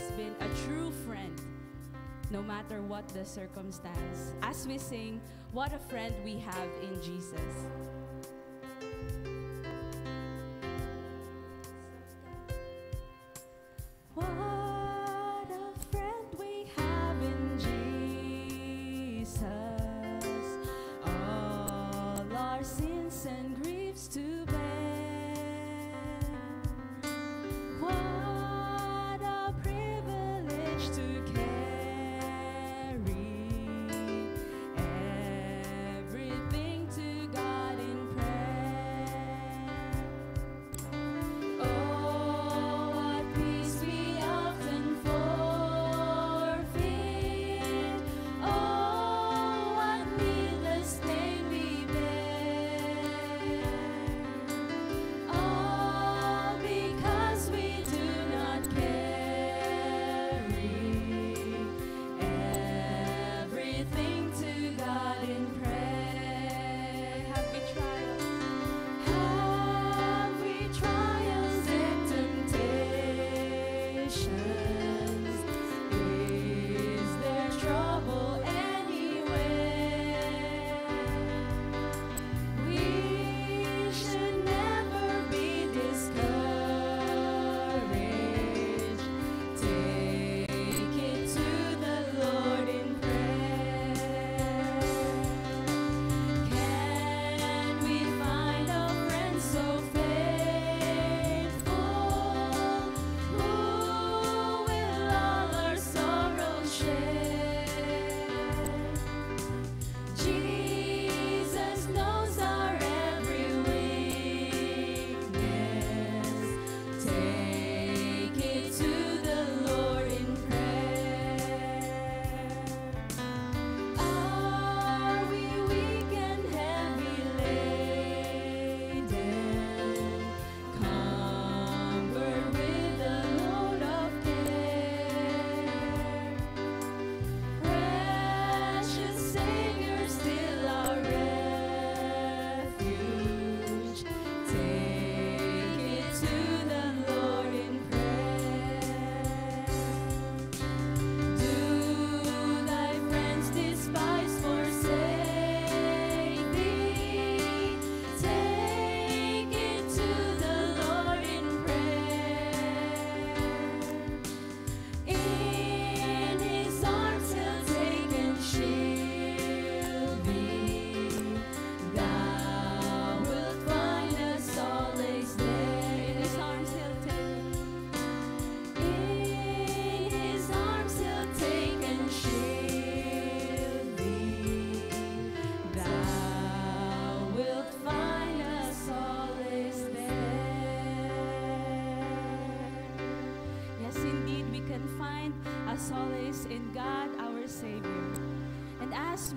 has been a true friend no matter what the circumstance. As we sing, what a friend we have in Jesus. and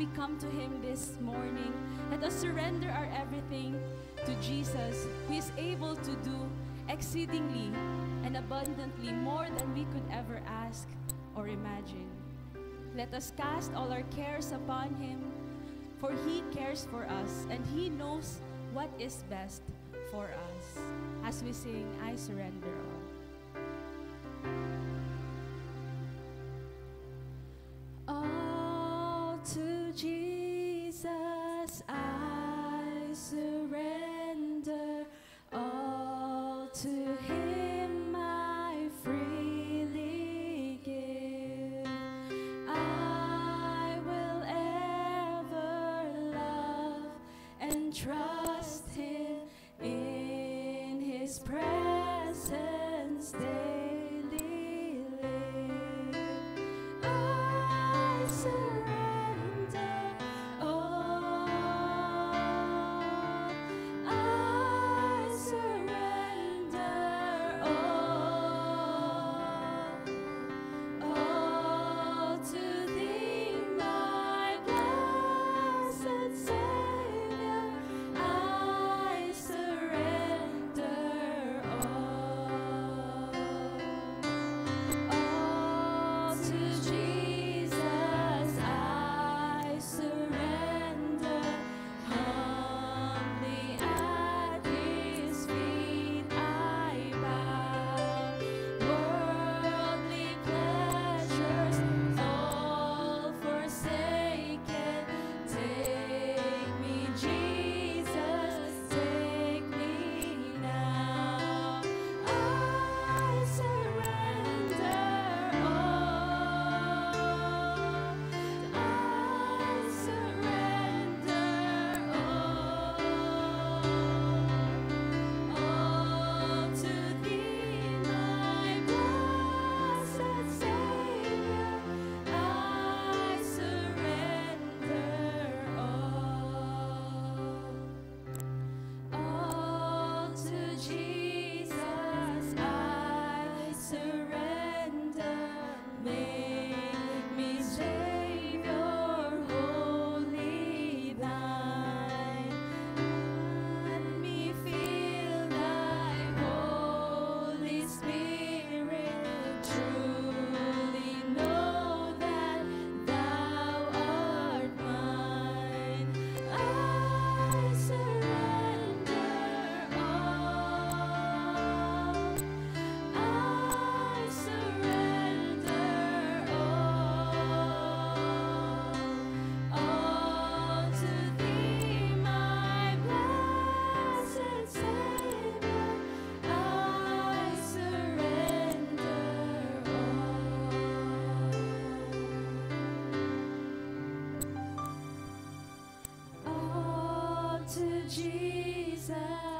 we come to Him this morning, let us surrender our everything to Jesus, who is able to do exceedingly and abundantly more than we could ever ask or imagine. Let us cast all our cares upon Him, for He cares for us and He knows what is best for us. As we sing, I surrender to him. myself.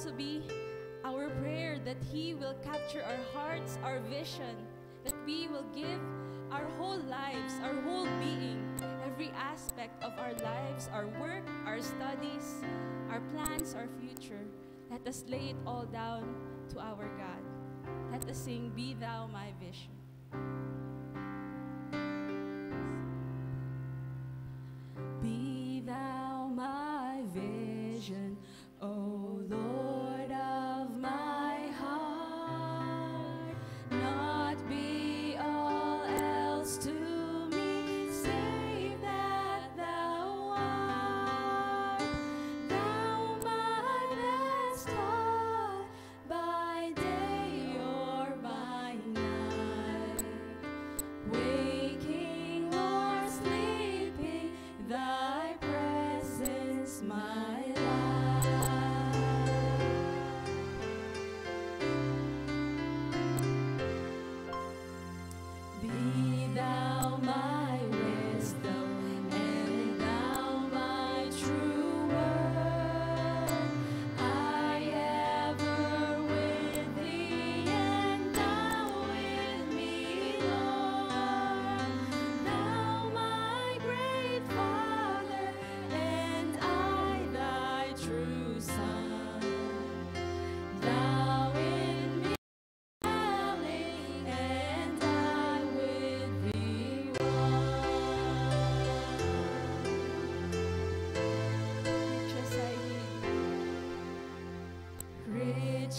also be our prayer that He will capture our hearts, our vision, that we will give our whole lives, our whole being, every aspect of our lives, our work, our studies, our plans, our future. Let us lay it all down to our God. Let us sing, Be Thou My Vision.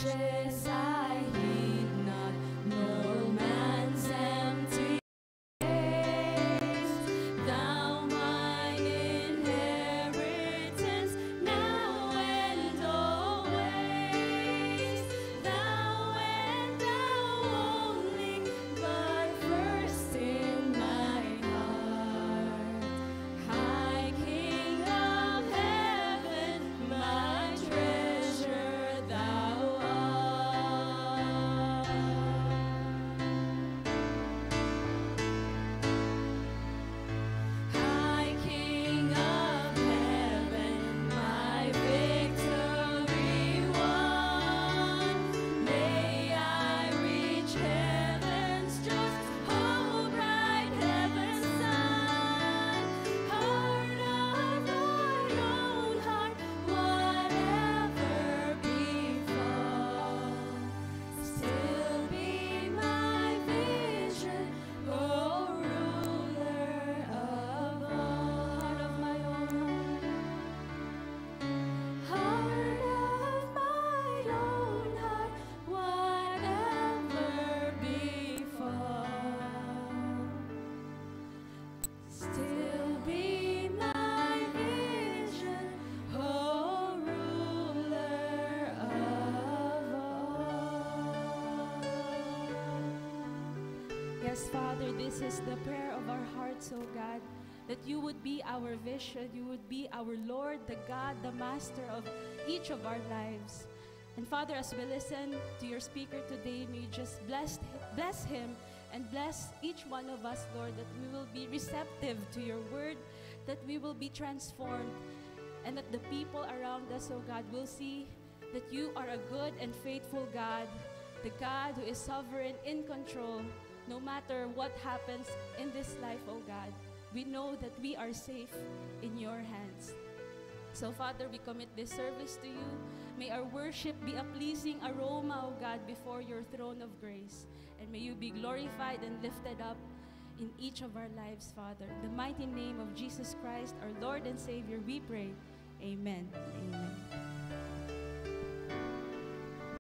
change. Father, this is the prayer of our hearts, O God, that you would be our vision, you would be our Lord, the God, the Master of each of our lives. And Father, as we listen to your speaker today, may you just bless, bless him and bless each one of us, Lord, that we will be receptive to your word, that we will be transformed, and that the people around us, O God, will see that you are a good and faithful God, the God who is sovereign in control, no matter what happens in this life, oh God. We know that we are safe in your hands. So, Father, we commit this service to you. May our worship be a pleasing aroma, O God, before your throne of grace. And may you be glorified and lifted up in each of our lives, Father. In the mighty name of Jesus Christ, our Lord and Savior, we pray. Amen. Amen.